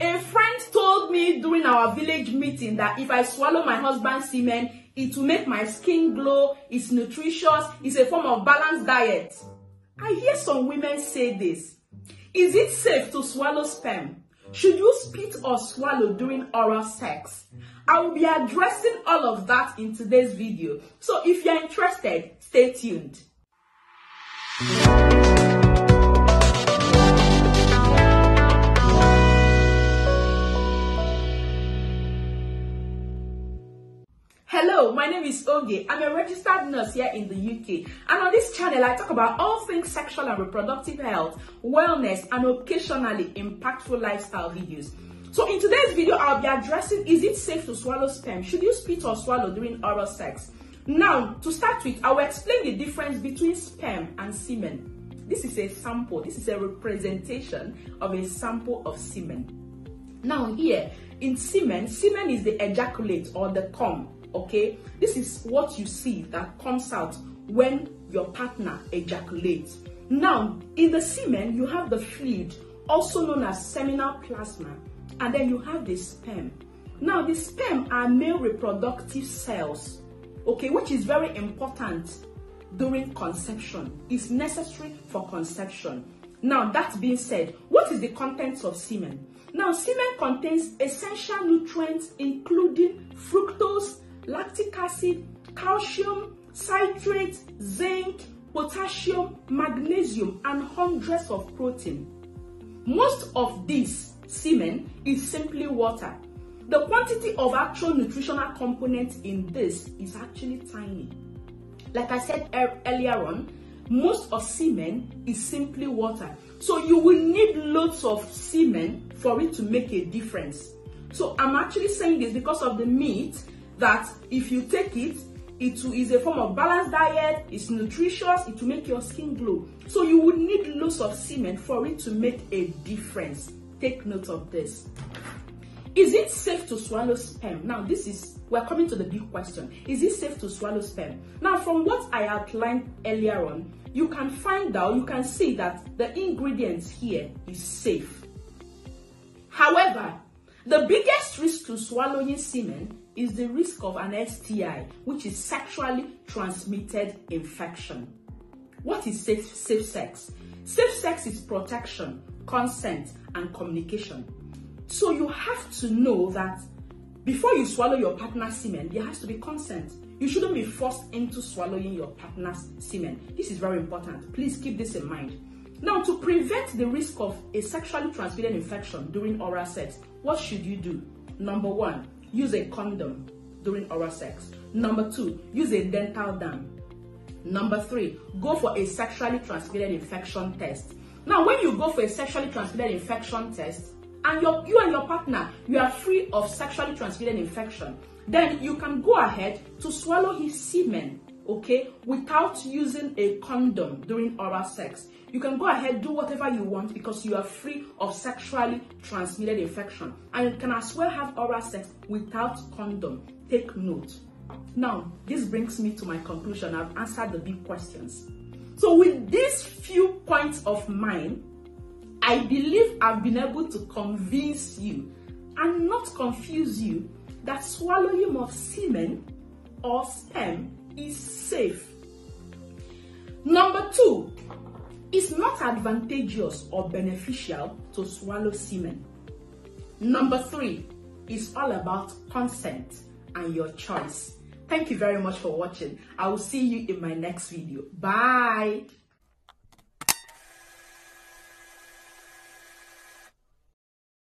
A friend told me during our village meeting that if I swallow my husband's semen, it will make my skin glow, it's nutritious, it's a form of balanced diet. I hear some women say this. Is it safe to swallow sperm? Should you spit or swallow during oral sex? I will be addressing all of that in today's video. So if you're interested, stay tuned. Hello, my name is Oge. I'm a registered nurse here in the UK. And on this channel, I talk about all things sexual and reproductive health, wellness, and occasionally impactful lifestyle videos. So in today's video, I'll be addressing, is it safe to swallow sperm? Should you spit or swallow during oral sex? Now, to start with, I will explain the difference between sperm and semen. This is a sample. This is a representation of a sample of semen. Now here, in semen, semen is the ejaculate or the cum okay? This is what you see that comes out when your partner ejaculates. Now in the semen you have the fluid also known as seminal plasma and then you have the sperm. Now the sperm are male reproductive cells okay which is very important during conception. Is necessary for conception. Now that being said what is the contents of semen? Now semen contains essential nutrients including fructose lactic acid, calcium, citrate, zinc, potassium, magnesium, and hundreds of protein. Most of this semen is simply water. The quantity of actual nutritional components in this is actually tiny. Like I said earlier on, most of semen is simply water. So you will need lots of semen for it to make a difference. So I'm actually saying this because of the meat that if you take it, it is a form of balanced diet, it's nutritious, it will make your skin glow. So you would need lots of semen for it to make a difference. Take note of this. Is it safe to swallow sperm? Now, this is, we're coming to the big question. Is it safe to swallow sperm? Now, from what I outlined earlier on, you can find out, you can see that the ingredients here is safe. However, the biggest risk to swallowing semen is the risk of an STI, which is sexually transmitted infection. What is safe, safe sex? Safe sex is protection, consent, and communication. So you have to know that before you swallow your partner's semen, there has to be consent. You shouldn't be forced into swallowing your partner's semen. This is very important. Please keep this in mind. Now, to prevent the risk of a sexually transmitted infection during oral sex, what should you do? Number one, use a condom during oral sex. Number two, use a dental dam. Number three, go for a sexually transmitted infection test. Now, when you go for a sexually transmitted infection test, and your, you and your partner, you are free of sexually transmitted infection, then you can go ahead to swallow his semen okay, without using a condom during oral sex. You can go ahead, do whatever you want because you are free of sexually transmitted infection. And you can as well have oral sex without condom. Take note. Now, this brings me to my conclusion. I've answered the big questions. So, with these few points of mine, I believe I've been able to convince you and not confuse you that swallowing of semen or sperm is safe. Number two, it's not advantageous or beneficial to swallow semen. Number three, it's all about consent and your choice. Thank you very much for watching. I will see you in my next video. Bye.